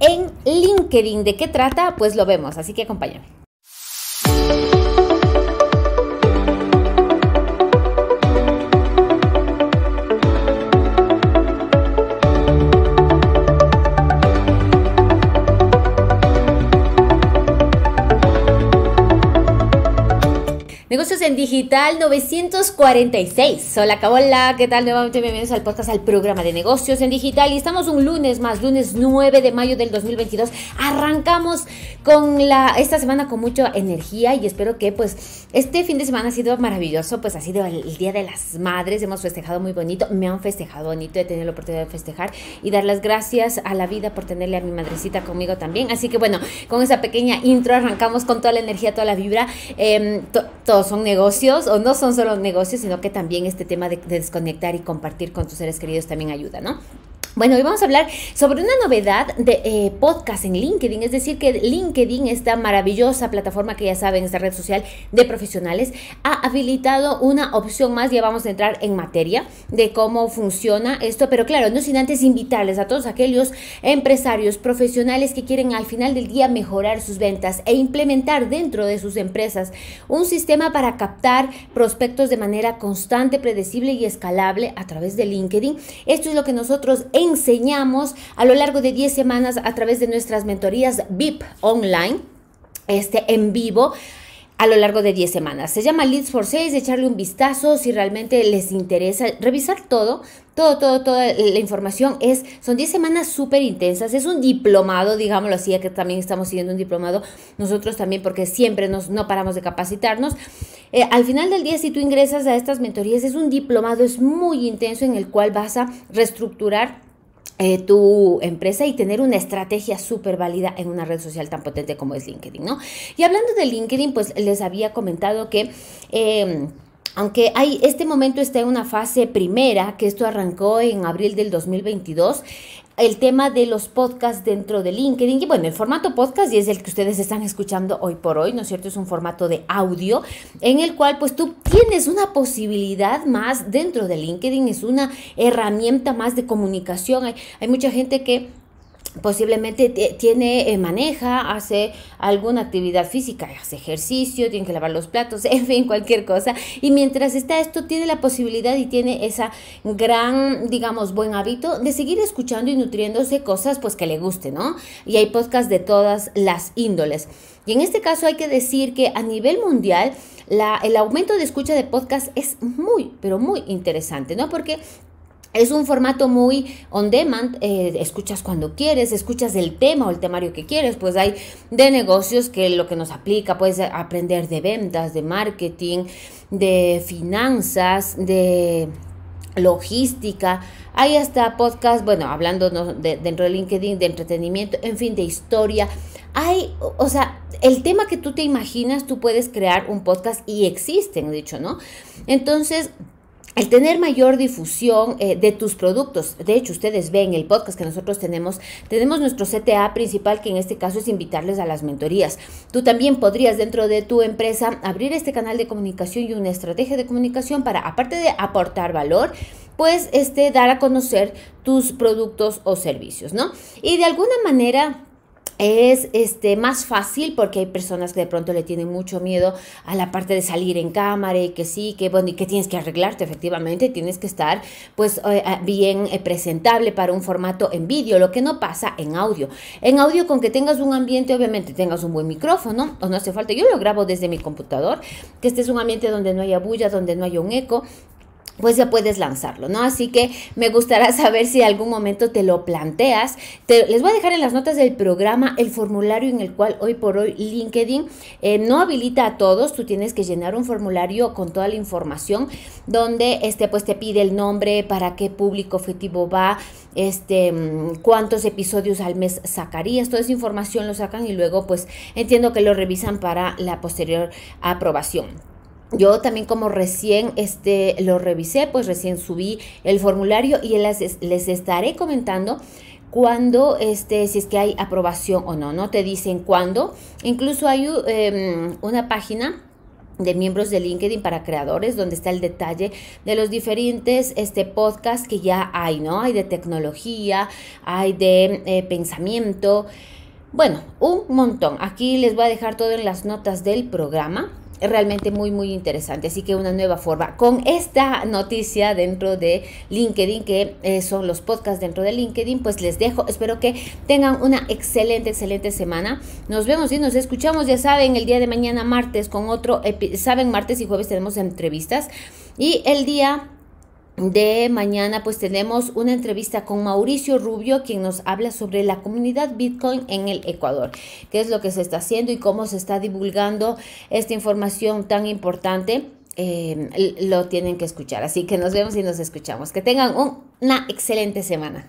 en LinkedIn. ¿De qué trata? Pues lo vemos, así que acompáñame. Negocios en Digital 946. Hola, hola, ¿qué tal? Nuevamente bienvenidos al podcast, al programa de negocios en digital. Y estamos un lunes más, lunes 9 de mayo del 2022. Arrancamos con la, esta semana con mucha energía y espero que pues este fin de semana ha sido maravilloso. Pues ha sido el, Día de las Madres, hemos festejado muy bonito. Me han festejado bonito, he tenido la oportunidad de festejar y dar las gracias a la vida por tenerle a mi madrecita conmigo también. Así que bueno, con esa pequeña intro arrancamos con toda la energía, toda la vibra. Eh, todos son negocios o no son solo negocios, sino que también este tema de, de desconectar y compartir con tus seres queridos también ayuda, ¿no? Bueno, hoy vamos a hablar sobre una novedad de eh, podcast en LinkedIn, es decir, que LinkedIn, esta maravillosa plataforma que ya saben, esta red social de profesionales, ha habilitado una opción más, ya vamos a entrar en materia de cómo funciona esto, pero claro, no sin antes invitarles a todos aquellos empresarios profesionales que quieren al final del día mejorar sus ventas e implementar dentro de sus empresas un sistema para captar prospectos de manera constante, predecible y escalable a través de LinkedIn. Esto es lo que nosotros enseñamos a lo largo de 10 semanas a través de nuestras mentorías VIP online, este en vivo a lo largo de 10 semanas. Se llama Leads for Sales, echarle un vistazo si realmente les interesa, revisar todo, todo, todo, toda la información. Es, son 10 semanas súper intensas, es un diplomado, digámoslo así, que también estamos siguiendo un diplomado nosotros también porque siempre nos, no paramos de capacitarnos. Eh, al final del día, si tú ingresas a estas mentorías, es un diplomado, es muy intenso en el cual vas a reestructurar eh, tu empresa y tener una estrategia súper válida en una red social tan potente como es LinkedIn, ¿no? Y hablando de LinkedIn, pues les había comentado que... Eh, aunque hay, este momento está en una fase primera, que esto arrancó en abril del 2022, el tema de los podcasts dentro de LinkedIn. Y bueno, el formato podcast y es el que ustedes están escuchando hoy por hoy, ¿no es cierto? Es un formato de audio en el cual pues tú tienes una posibilidad más dentro de LinkedIn, es una herramienta más de comunicación. Hay, hay mucha gente que posiblemente tiene, eh, maneja, hace alguna actividad física, hace ejercicio, tiene que lavar los platos, en fin, cualquier cosa. Y mientras está esto, tiene la posibilidad y tiene esa gran, digamos, buen hábito de seguir escuchando y nutriéndose cosas pues que le guste, ¿no? Y hay podcasts de todas las índoles. Y en este caso hay que decir que a nivel mundial, la, el aumento de escucha de podcast es muy, pero muy interesante, ¿no? Porque es un formato muy on demand, eh, escuchas cuando quieres, escuchas el tema o el temario que quieres, pues hay de negocios que lo que nos aplica, puedes aprender de ventas, de marketing, de finanzas, de logística, hay hasta podcast, bueno, hablando de, dentro de LinkedIn, de entretenimiento, en fin, de historia. Hay, o sea, el tema que tú te imaginas, tú puedes crear un podcast y existen, de hecho, ¿no? Entonces, el tener mayor difusión eh, de tus productos. De hecho, ustedes ven el podcast que nosotros tenemos, tenemos nuestro CTA principal, que en este caso es invitarles a las mentorías. Tú también podrías dentro de tu empresa abrir este canal de comunicación y una estrategia de comunicación para, aparte de aportar valor, pues este, dar a conocer tus productos o servicios, ¿no? Y de alguna manera es este más fácil porque hay personas que de pronto le tienen mucho miedo a la parte de salir en cámara y que sí, que bueno, y que tienes que arreglarte efectivamente, tienes que estar pues eh, eh, bien eh, presentable para un formato en vídeo, lo que no pasa en audio. En audio con que tengas un ambiente, obviamente tengas un buen micrófono, o no hace falta, yo lo grabo desde mi computador, que este es un ambiente donde no haya bulla, donde no haya un eco, pues ya puedes lanzarlo, ¿no? Así que me gustará saber si algún momento te lo planteas. les voy a dejar en las notas del programa el formulario en el cual hoy por hoy LinkedIn eh, no habilita a todos. Tú tienes que llenar un formulario con toda la información donde este pues te pide el nombre, para qué público objetivo va, este mm, cuántos episodios al mes sacarías. Toda esa información lo sacan y luego pues entiendo que lo revisan para la posterior aprobación. Yo también como recién este, lo revisé, pues recién subí el formulario y les, les estaré comentando cuando, este, si es que hay aprobación o no, no te dicen cuándo. Incluso hay em, una página de miembros de LinkedIn para creadores, donde está el detalle de los diferentes este, podcasts que ya hay, ¿no? Hay de tecnología, hay de eh, pensamiento, bueno, un montón. Aquí les voy a dejar todo en las notas del programa realmente muy muy interesante. Así que una nueva forma. Con esta noticia dentro de LinkedIn que eh, son los podcasts dentro de LinkedIn pues les dejo. Espero que tengan una excelente excelente semana. Nos vemos y nos escuchamos ya saben el día de mañana martes con otro saben martes y jueves tenemos entrevistas. Y el día de mañana pues tenemos una entrevista con Mauricio Rubio quien nos habla sobre la comunidad Bitcoin en el Ecuador, qué es lo que se está haciendo y cómo se está divulgando esta información tan importante. Eh, lo tienen que escuchar, así que nos vemos y nos escuchamos. Que tengan una excelente semana.